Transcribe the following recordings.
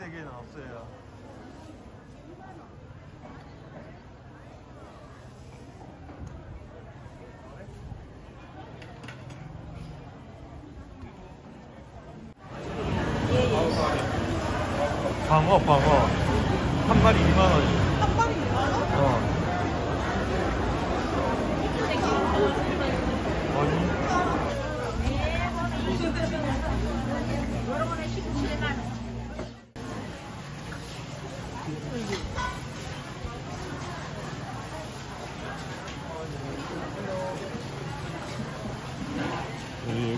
댁에는 없어요. 방어, 방어. 한 마리 2만 원.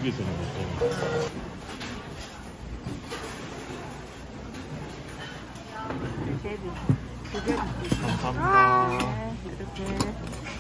여기, 여기 있는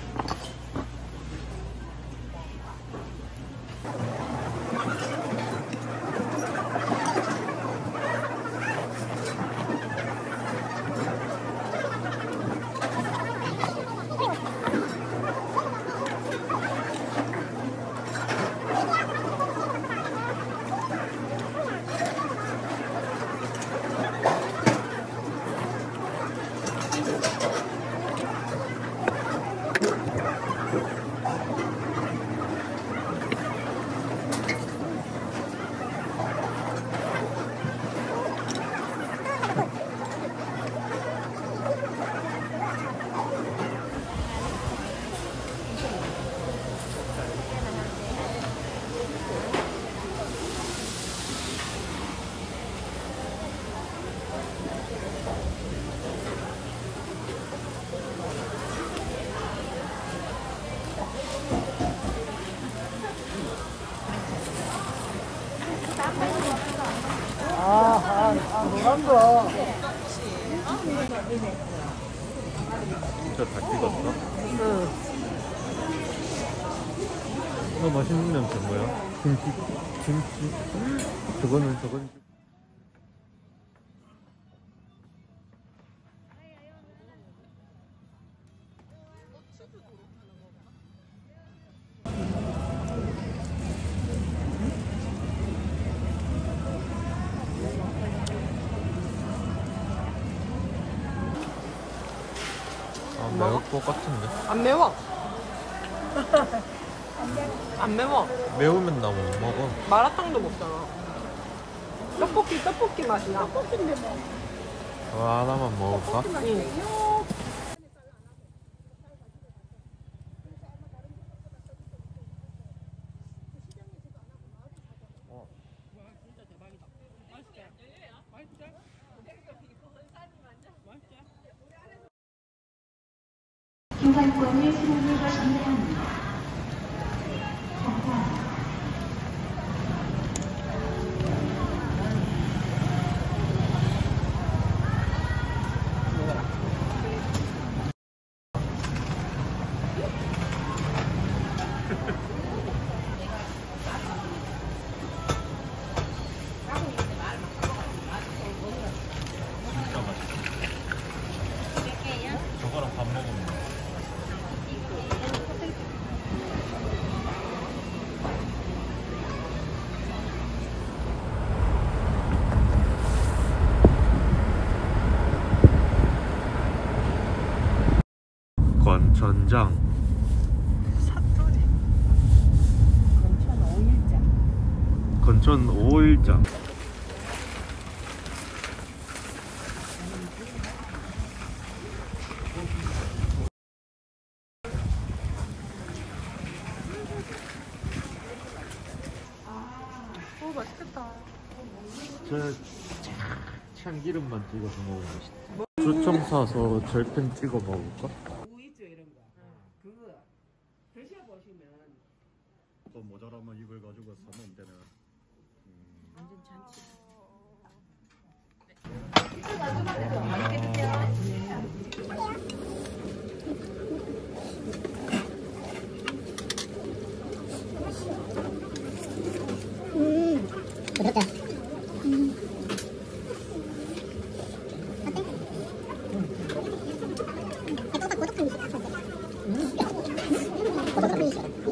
거 감사합니다. 진짜 다 찍었어? 응. 어, 맛있는 냄새 뭐야? 김치, 김치. 저거는, 저건. 아, 매울 것 같은데. 안 매워. 안 매워. 매우면 나 못 먹어. 마라탕도 먹잖아. 떡볶이 떡볶이 맛이야. 떡볶인데 뭐. 어, 하나만 먹을까? 응. 교환권을 수령해 합니다. 감사합니다. 진짜 맛있어. 저거랑 밥 먹으면 돼. 권천장 사투리. 건천 5일장 오 맛있겠다. 저 참기름만 찍어서 먹으면 맛있다 조청 사서 절편 찍어 먹을까? 또 모자라면 이걸 가지고 사면 되는 음. 완전 잔치 고맙습니다.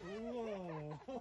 うわ